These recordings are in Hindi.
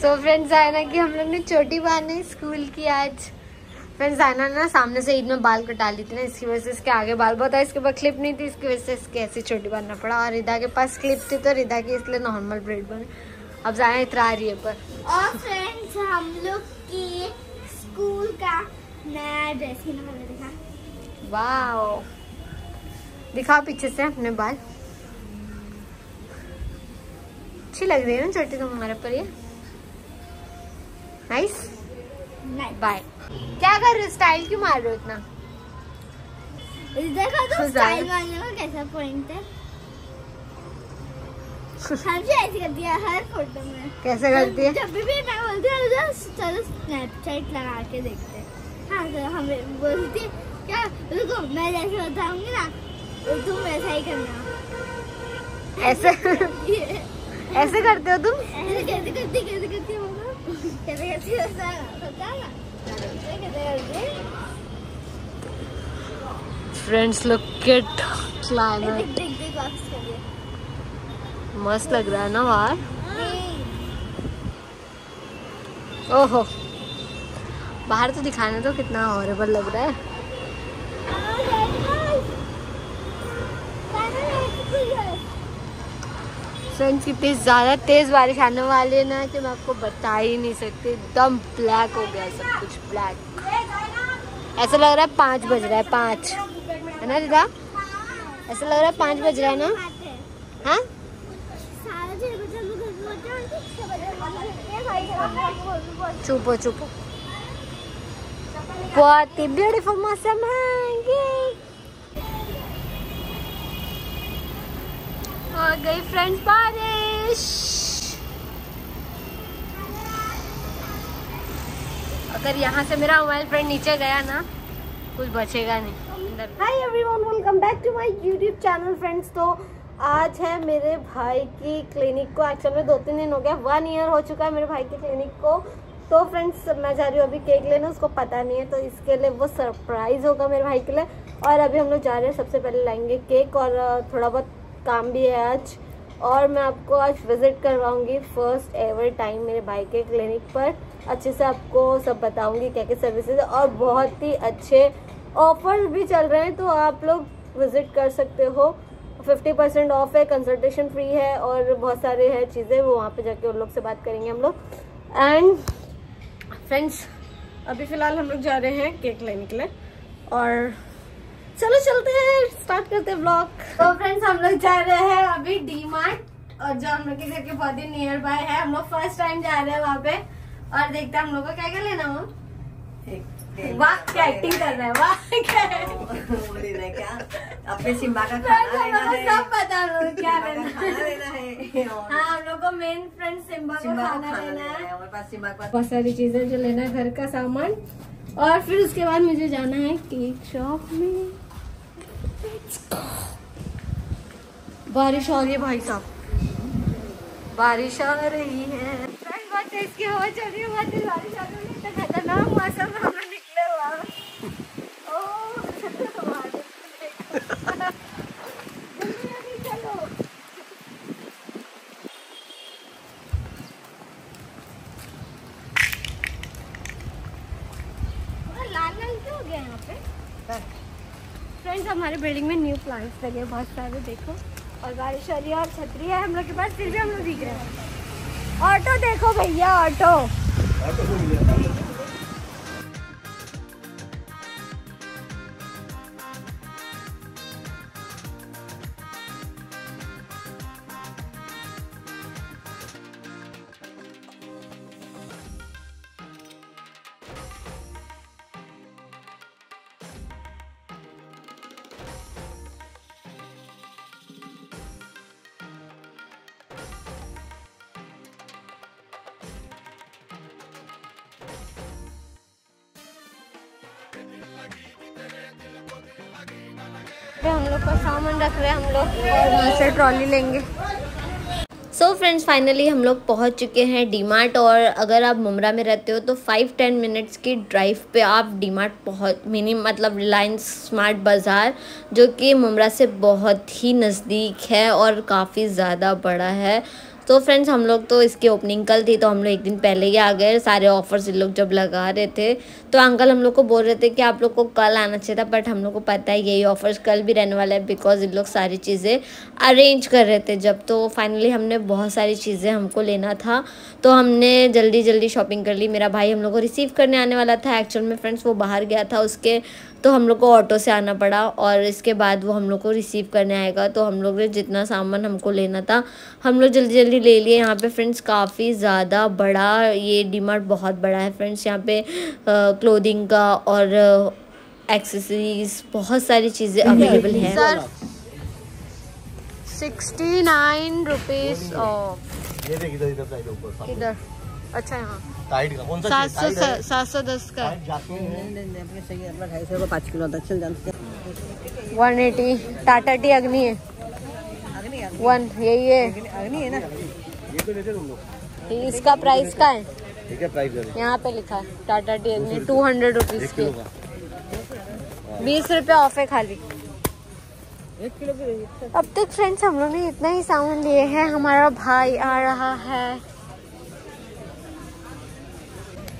सो फ्रेंड्स आयना की हम लोग ने चोटी बांधी स्कूल की आज। फ्रेंड्स आयना ना सामने से ईद में बाल कटा ली थी ना इसकी वजह से इसके आगे बाल बहुत है इसके पास क्लिप नहीं थी इसकी वजह से इसके ऐसी छोटी बांधना पड़ा। और रिदा के पास क्लिप थी तो रिदा की इसलिए नॉर्मल ब्रेड बने। अब जाए इतरा रही है पर। और फ्रेंड्स हम लोग की स्कूल का नया ड्रेस वाओ दिखाओ पीछे से अपने बाल। अच्छी लग रही है ना छोटी तुम्हारे पर ये? नाइस बाय क्या कर रहे हो? स्टाइल क्यों मार रहे हो इतना? देखो तो स्टाइल। मारने का कैसा पॉइंट है। ऐसे करती है हर फ़ोटो में। कैसे करती है? जब भी मैं बोलती हूँ चलो स्नैपचैट लगा के देखते हैं। हाँ तो हमें बोलती है, क्या रुको मैं जैसे बताऊँगी ना तो तुम वैसा ही करना। ऐसे? ऐसे करते हो तुम? ऐसे कैसे करती कैसे करती है? फ्रेंड्स लुक किट मस्त लग रहा है ना बाहर? ओहो। बाहर तो दिखाने तो कितना हॉरेबल लग रहा है। फ्रेंड्स, कितनी ज़्यादा तेज़ बारिश आने वाली है ना कि मैं आपको बता ही नहीं सकती। एकदम ब्लैक हो गया सब कुछ ब्लैक ऐसा लग रहा है पाँच बज रहा है, पाँच। है ना दीदा? ऐसा लग रहा है पाँच बज रहा है ना? हाँ? चुपो चुपो। बहुत ही ब्यूटीफुल मौसम है हो गई फ्रेंड्स बारिश। अगर यहाँ से मेरा मोबाइल फ्रेंड नीचे गया ना, कुछ बचेगा नहीं। Hi everyone welcome back to my YouTube channel friends तो आज है मेरे भाई की क्लिनिक को. एक्चुअल में दो तीन दिन हो गया. वन ईयर हो चुका है मेरे भाई की क्लिनिक को. तो फ्रेंड्स मैं जा रही हूँ अभी केक लेने, उसको पता नहीं है तो इसके लिए वो सरप्राइज़ होगा मेरे भाई के लिए. और अभी हम लोग जा रहे हैं, सबसे पहले लाएँगे केक और थोड़ा बहुत काम भी है आज। और मैं आपको आज विज़िट करवाऊँगी फ़र्स्ट एवर टाइम मेरे भाई के क्लिनिक पर। अच्छे से आपको सब बताऊँगी क्या क्या सर्विसेज़ और बहुत ही अच्छे ऑफ़र भी चल रहे हैं तो आप लोग विज़िट कर सकते हो। फिफ्टी परसेंट ऑफ़ है कंसल्टेशन फ्री है और बहुत सारे है चीज़ें, वो वहाँ पे जाके उन लोग से बात करेंगे हम लोग। एंड फ्रेंड्स अभी फ़िलहाल हम लोग जा रहे हैं केक लेने के लिए। और चलो चलते हैं स्टार्ट करते हैं ब्लॉग तो फ्रेंड्स हम लोग जा रहे हैं अभी डी मार्ट और जो हम लोग के घर के बहुत ही नियर बाय है हम लोग फ़र्स्ट टाइम जा रहे हैं वहाँ पे और देखते हैं हम लोग को क्या क्या लेना हो वाह। क्या एक्टिंग कर रहा है वाह क्या? क्या? अपने सिम्बा का खाना लेना है सब पता लोग क्या लेना खाना लेना है। हाँ हम लोग को मेन फ्रेंड सिम्बा का खाना लेना है। है हमारे पास सिम्बा का बहुत सारी चीज़ें जो लेना है घर का सामान। और फिर उसके बाद मुझे जाना है केक शॉप में। बारिश आ रही है भाई साहब। बारिश आ रही है। फ्रेंड बहुत तेज की हवा चल रही है बारिश आ रही है। खतरनाक मौसम में निकले हुआ है। ओह, बारिश देखो। जल्दी जल्दी चलो। लाल लाल क्यों हो गया यहाँ पे? फ्रेंड्स हमारे बिल्डिंग में न्यू प्लांट्स लगे बहुत सारे देखो। और बारिश हो रही है और छतरी है हम लोग के पास, फिर भी हम लोग दिख रहे हैं। ऑटो देखो भैया, ऑटो। हम लोग का सामान रख रहे हैं हम लोग। से ट्रॉली लेंगे। सो फ्रेंड्स फाइनली हम लोग पहुँच चुके हैं डीमार्ट और अगर आप मुमरा में रहते हो तो फाइव टेन मिनट्स की ड्राइव पे आप डीमार्ट पहुँच मिनी मतलब रिलायंस स्मार्ट बाज़ार जो कि मुमरा से बहुत ही नज़दीक है और काफ़ी ज़्यादा बड़ा है। तो फ्रेंड्स हम लोग तो इसकी ओपनिंग कल थी तो हम लोग एक दिन पहले ही आ गए। सारे ऑफर्स इन लोग जब लगा रहे थे तो अंकल हम लोग को बोल रहे थे कि आप लोग को कल आना चाहिए था बट हम लोग को पता है यही ऑफर्स कल भी रहने वाला है बिकॉज़ इन लोग सारी चीज़ें अरेंज कर रहे थे जब। तो फाइनली हमने बहुत सारी चीज़ें हमको लेना था तो हमने जल्दी जल्दी शॉपिंग कर ली। मेरा भाई हम लोग को रिसीव करने आने वाला था। एक्चुअल में फ्रेंड्स वो बाहर गया था, उसके तो हम लोग को ऑटो से आना पड़ा और इसके बाद वो हम लोग को रिसीव करने आएगा। तो हम लोग ने जितना सामान हमको लेना था हम लोग जल्दी जल्दी ले लिए। यहाँ पे फ्रेंड्स काफ़ी ज़्यादा बड़ा ये डीमार्ट बहुत बड़ा है फ्रेंड्स यहाँ पे क्लोथिंग का और एक्सेसरीज बहुत सारी चीज़ें अवेलेबल हैं। सर सिक्सटी नाइन रुपीज़ इधर। अच्छा यहाँ टाइट का कौन सा सात सौ सात सौ दस का। टाइट जाती है। अपने सही अपना ढाई सौ पाँच किलो तक चल जाते वन एटी टाटा टी अग्नि है। वन यही है। अग्नि है ना? ये तो इसका प्राइस का है। ठीक है प्राइस दे यहाँ पे लिखा है Tata tea Agni two hundred rupees के। बीस रुपए ऑफ़ है खाली। अब तक फ्रेंड्स हम लोग ने इतना ही सामान लिए हैं हमारा भाई आ रहा है।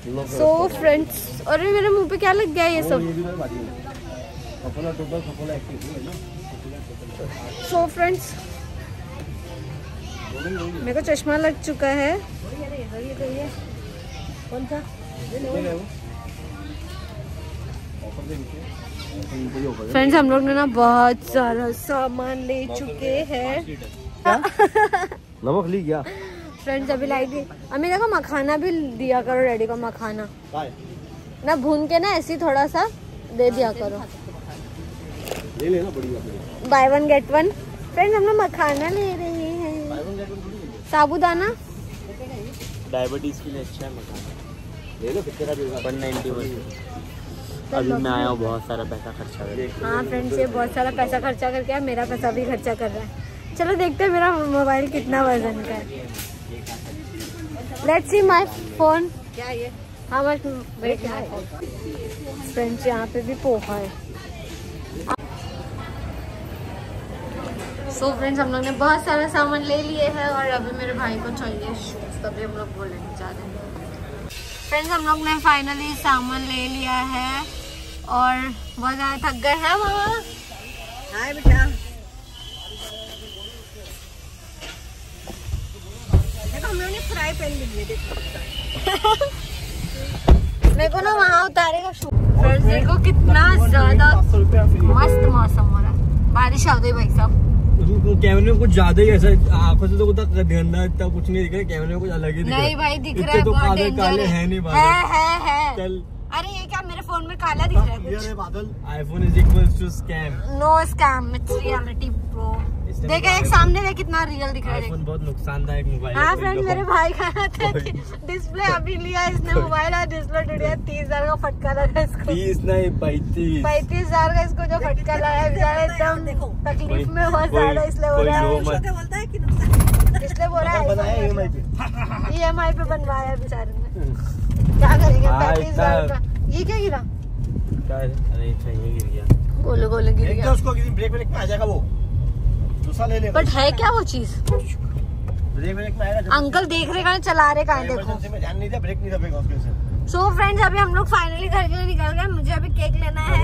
सो फ्रेंड्स अरे मेरे मुँह पे क्या लग गया ये सब? सो फ्रेंड्स मेरे को चश्मा लग चुका है। कौन सा? फ्रेंड्स हम लोग ने ना बहुत सारा सामान ले चुके हैं। नमक ली क्या? फ्रेंड्स अभी लाई दी अम्मी देखो मखाना भी दिया करो डैडी को मखाना। ना भून के ना ऐसी थोड़ा सा दे दिया करो। ले लेना बढ़िया buy one get one friends हम लोग मखाना ले रहे हैं। साबुदाना? डायबिटीज़ के लिए अच्छा है मखाना। ले लो कितने का भी वन नाइन्टी अभी मैं आया हूँ बहुत सारा पैसा खर्चा कर हाँ फ्रेंड्स ये बहुत सारा पैसा खर्चा करके मेरा पैसा भी खर्चा कर रहा है। चलो देखते हैं मेरा मोबाइल कितना वज़न का है। लेट्स सी माय फ़ोन क्या ये? वेट फ्रेंड्स यहाँ पे भी पोहा है। सो फ्रेंड्स हम लोग ने बहुत सारा सामान ले लिए है और अभी मेरे भाई को चाहिए शूज़ तभी हम लोग बोलने चाह रहे फ्रेंड्स हम लोग ने फाइनली सामान ले लिया है और बहुत ज़्यादा थक गए हैं मामा हाय बेटा। देखो। मेरे को ना वहाँ उतारेगा फ्रेंड्स देखो कितना ज़्यादा मस्त मौसम हो रहा है। बारिश आ गई भाई साहब। कैमरे में कुछ ज़्यादा ही ऐसा आँखों से तो कुछ गंदा इतना कुछ नहीं दिख रहा कैमरे में कुछ अलग ही दिख रहा नहीं भाई दिख रहा है तो बहुत काले काले है। नहीं है बादल। है है चल। अरे ये क्या मेरे फ़ोन में काला दिख रहा है है बादल। IPhone is equal to scam no scam it's reality देखा एक सामने देख कितना रियल दिख रहा है बहुत नुकसानदायक मोबाइल हाँ फ्रेंड मेरे भाई का था कि डिस्प्ले अभी लिया इसने मोबाइल और डिस्प्ले टूट गया तीस हज़ार का फटका लगा इसको। तीस नहीं पैंतीस। पैंतीस हज़ार का इसको जो फटका लगा बेचारा एकदम तकलीफ़ में बहुत ज़्यादा इसलिए बोल रहा है है इसलिए बोल रहा है ई एम आई पे। बनवाया बेचारे ने। क्या करेंगे हाँ, पैंतीस हज़ार का। ये क्या गिरा? अरे गिर गया। गोले गोले गिर गया। तो उसको ब्रेक ब्रेक में आ जाएगा वो। दूसरा ले ले। बट है क्या वो चीज़? ब्रेक ब्रेक में आएगा अंकल देख रहे कहाँ चला रहे कहाँ देखो। ध्यान नहीं दिया ब्रेक नहीं दबेगा उसके से। सो फ्रेंड्स अभी हम लोग फाइनली घर के लिए निकल गए। मुझे अभी केक लेना है।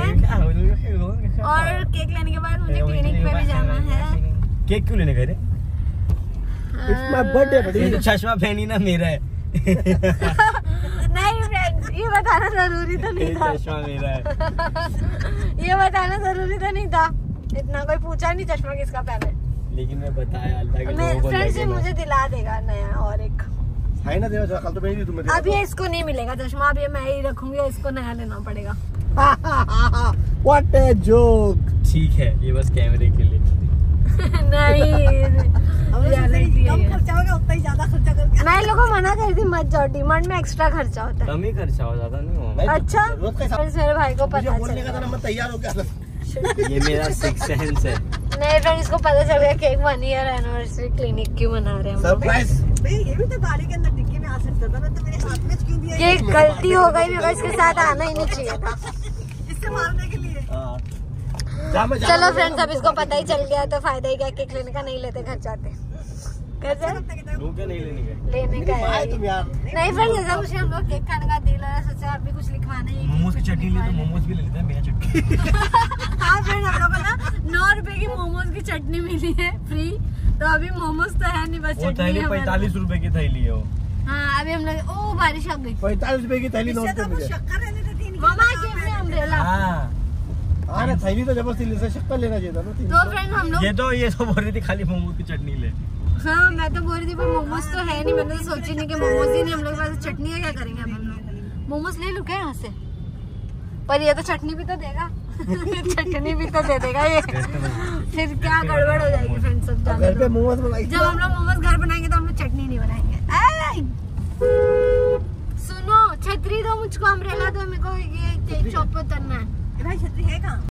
और केक लेने के बाद मुझे क्लिनिक पे भी जाना है। केक क्यों लेने गए रे? अह, तो चश्मा पहनी ना मेरा है। नहीं फ्रेंड्स ये बताना ज़रूरी तो नहीं था। चश्मा मेरा है। ये बताना ज़रूरी तो नहीं था। इतना कोई पूछा नहीं चश्मा किसका पहने। लेकिन मैं बताया अल्लाह के मैं ये ना। मुझे दिला देगा नया और एक। है ना देवा कल तो पहनी थी तुम्हें अब ये इसको नहीं मिलेगा चश्मा अब ये मैं ही रखूँगी इसको नया लेना पड़ेगा। व्हाट अ जोक ठीक है ये बस कैमरे के लिए। नहीं। reality कम ये। खर्चा होगा उतना ही ज़्यादा मैं लोगों को मना कर थी मत जाओ डिमांड में एक्स्ट्रा खर्चा होता है। कम ही खर्चा हो ज़्यादा नहीं हुआ अच्छा। मेरे भाई को पता बोलने चल का था ना मैं तैयार हो गया ये मेरा सिक्स सेंस है। नहीं फ्रेंड इसको पता चल गया cake one year anniversary clinic क्यों मना रहे हैं। सरप्राइज़ भाई ये भी तो गाड़ी के अंदर डिक्की में आ सकता था ना तो मेरे हाथ में क्यों दिया ये गलती हो गई मेरे को इसके साथ आना ही नहीं चाहिए था। इससे मारने के लिए। जा मैं चलो फ्रेंड्स अब इसको पता ही चल गया तो फ़ायदा ही क्या केक लेने का नहीं लेते घर जाते। नहीं लेने गए? लेने का है नहीं फ्रेंड जैसा कुछ हम लोग केक खाने का दिल है सोचा अभी कुछ लिखवाना ही है। मोमोज की चटनी ले तो मोमोज भी ले लेते हैं बिना चटनी। हाँ फ्रेंड हम लोग को ना नौ रुपए की मोमोज की चटनी मिली है फ्री तो अभी मोमोज तो है नहीं बस चटनी है पैंतालीस रुपए की थैली है हाँ अभी हम लोग ओ बारिश आ गई। पैंतालीस रुपए की थैली नौ इससे रुपए तो तो हाँ। हाँ। ना थैली तो ज़बरदस्ती ले शक्कर लेना चाहिए था ना तो फ्रेंड हम लोग ये तो ये तो बोल रही थी खाली मोमोज की चटनी ले। हाँ मैं तो बोल रही थी पर मोमोज तो है नहीं मैंने तो सोची नहीं कि मोमोज ही नहीं हम लोग के पास चटनी है क्या करेंगे हम लोग? मोमोज ले लूँ क्या यहाँ से? पर ये तो चटनी भी तो देगा। चटनी भी तो दे देगा ये। फिर क्या गड़बड़ हो जाएगी फ्रेंड सब जाने घर पे मोमोज जब हम लोग मोमोज घर बनाएँगे तो हम लोग चटनी नहीं बनाएँगे। सुनो छतरी दो मुझको अम्ब्रेला दो मेरे को ये चौक पर उतरना है। छतरी है कहाँ?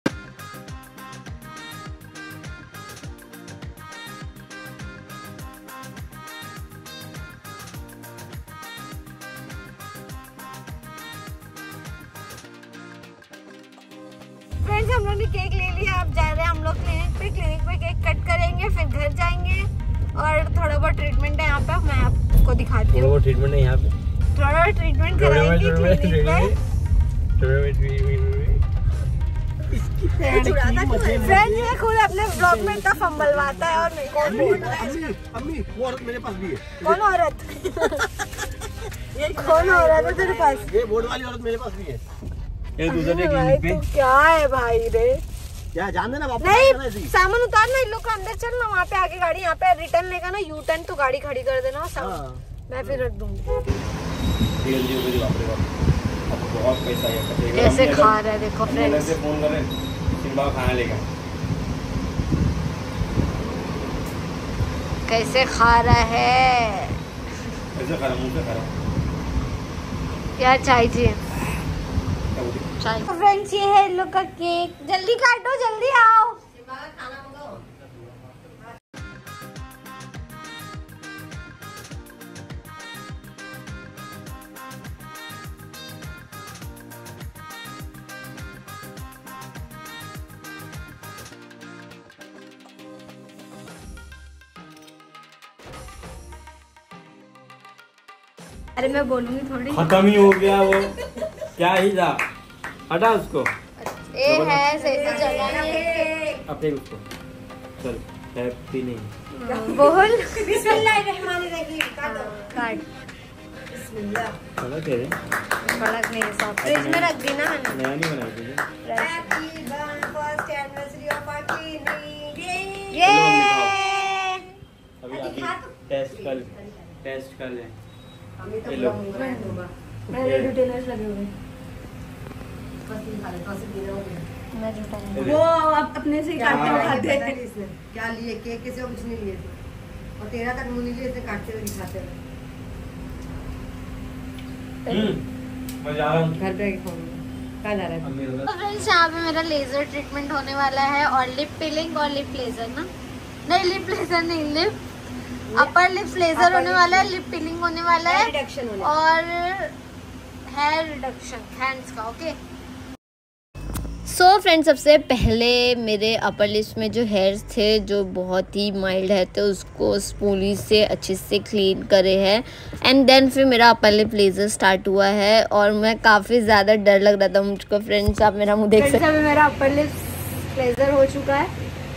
फ्रेंड्स हम लोग ने केक ले लिया। अब जा रहे हैं हम लोग क्लिनिक पे। क्लिनिक पे केक कट करेंगे फिर घर जाएँगे। और थोड़ा बहुत ट्रीटमेंट है यहाँ पे। मैं आपको दिखाती हूँ। बहुत ट्रीटमेंट है यहाँ पे। थोड़ा बहुत ट्रीटमेंट थोड़ा कराएँगे क्लिनिक पे। थोड़ा फ्रेंड्स ये खुद अपने ब्लॉग में इतना फंबलवाता है और मेरे को अम्मी अम्मी वो औरत मेरे पास भी है। कौन औरत? ये कौन औरत है तेरे पास? ये बोर्ड वाली औरत मेरे पास भी है। ये दूसरे पे क्या है भाई रे? क्या जान देना नहीं। सामान उतारना इन लोग का अंदर चलना वहाँ पे आगे गाड़ी यहाँ पे रिटर्न लेगा ना यू टर्न तो गाड़ी खड़ी कर देना सामान हाँ। मैं फिर रख दूँगी। जल्दी हो गई बाप बाप। अब बहुत पैसा है कटेगा कैसे खा रहा है देखो फ्रेंड्स से फ़ोन करें खाना लेगा कैसे खा रहा है? ऐसे खा रहा मुँह से खा रहा चाहिए क्या चाय फ्रेंड्स ये है इन लोग का केक। जल्दी काटो जल्दी आओ। अरे मैं बोलूँगी थोड़ी। खत्म ही हो गया वो। क्या ही था? हटा उसको। ये है सही से चला नहीं अब देख उसको। चल हैप्पी नहीं बोल। काट। चलो तेरे कड़क नहीं सब फ्रिज में रख दी ना नया नहीं बनाया तुझे ये अभी अभी टेस्ट कर टेस्ट कर ले ये लो। मेरे डिटेलर्स लगे हुए मैं नहीं वो अब अपने से ही काट के हैं? क्या लिए केक किसी कुछ नहीं लिए। थे और तेरह तक मुँह नहीं लिए थे काटते हुए दिखाते हम्म हूँ। घर पे खाऊँगी जा रहा है? तो फ्रेंड्स यहाँ पे मेरा लेजर ट्रीटमेंट होने वाला है और लिप पिलिंग और लिप लेजर ना। नहीं लिप लेजर नहीं लिप अपर लिप्स लेजर होने वाला है लिप पिलिंग होने वाला है। और हेयर रिडक्शन हैंड्स का ओके सो so फ्रेंड्स सबसे पहले मेरे अपर लिप्स में जो हेयर्स थे जो बहुत ही माइल्ड है तो उसको स्पूली से अच्छे से क्लीन करे हैं। एंड देन फिर मेरा अपर लिप लेज़र स्टार्ट हुआ है और मैं काफ़ी ज़्यादा डर लग रहा था मुझको। फ्रेंड्स आप मेरा मुँह देख सकते अभी मेरा अपर लिप्स लेज़र हो चुका है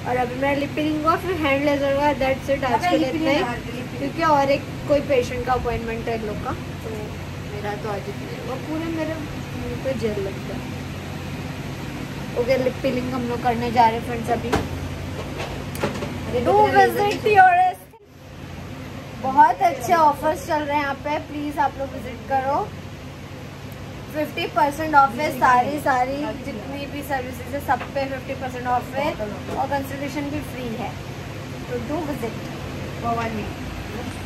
और अभी मेरा लिप पिलिंग हुआ फिर हैंड लेज़र हुआ दैट्स इट आज के लिए इतना ही। क्योंकि और एक कोई पेशेंट का अपॉइंटमेंट है इन लोग का तो मेरा तो आज इतना ही पूरे मेरे मुँह पे जेल लगता है। ओके लिप पिलिंग हम लोग करने जा रहे हैं फ्रेंड्स अभी। डू विज़िट योर बहुत अच्छे ऑफर्स चल रहे हैं यहाँ पे प्लीज़ आप लोग विज़िट करो। 50 परसेंट ऑफ़ है सारी सारी जितनी भी सर्विसेज़ है सब पे 50 परसेंट ऑफ़ है और कंसल्टेशन भी फ्री है। तो do visit for one week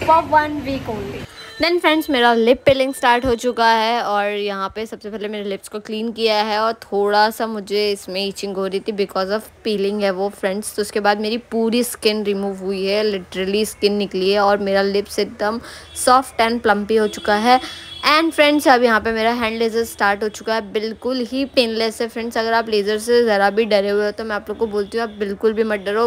for one week only then friends मेरा लिप पिलिंग स्टार्ट हो चुका है और यहाँ पे सबसे पहले मेरे लिप्स को क्लीन किया है और थोड़ा सा मुझे इसमें ईचिंग हो रही थी बिकॉज़ ऑफ़ पीलिंग है वो फ्रेंड्स तो उसके बाद मेरी पूरी स्किन रिमूव हुई है लिटरली स्किन निकली है और मेरा लिप्स एकदम सॉफ्ट एंड प्लम्पी हो चुका है। एंड फ्रेंड्स अब यहाँ पे मेरा हैंड लेज़र स्टार्ट हो चुका है। बिल्कुल ही पेनलेस है फ्रेंड्स अगर आप लेज़र से ज़रा भी डरे हुए हो तो मैं आप लोग को बोलती हूँ आप बिल्कुल भी मत डरो।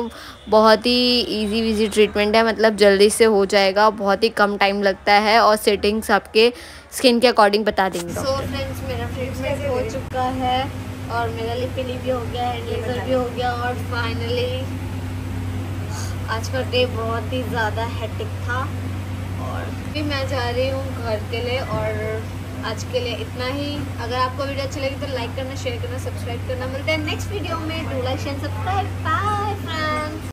बहुत ही इजी वीजी ट्रीटमेंट है। मतलब जल्दी से हो जाएगा बहुत ही कम टाइम लगता है और सेटिंग्स आपके स्किन के अकॉर्डिंग बता देंगे सो फ्रेंड्स मेरा ट्रीटमेंट हो चुका है और मेरा लिपिली भी हो गया हैंड लेज़र भी हो गया और फाइनली आज का डे बहुत ही ज़्यादा हेटिक था। और भी मैं जा रही हूँ घर के लिए और आज के लिए इतना ही। अगर आपको वीडियो अच्छी लगी तो लाइक करना शेयर करना सब्सक्राइब करना। मिलते हैं नेक्स्ट वीडियो में। Do like share subscribe bye friends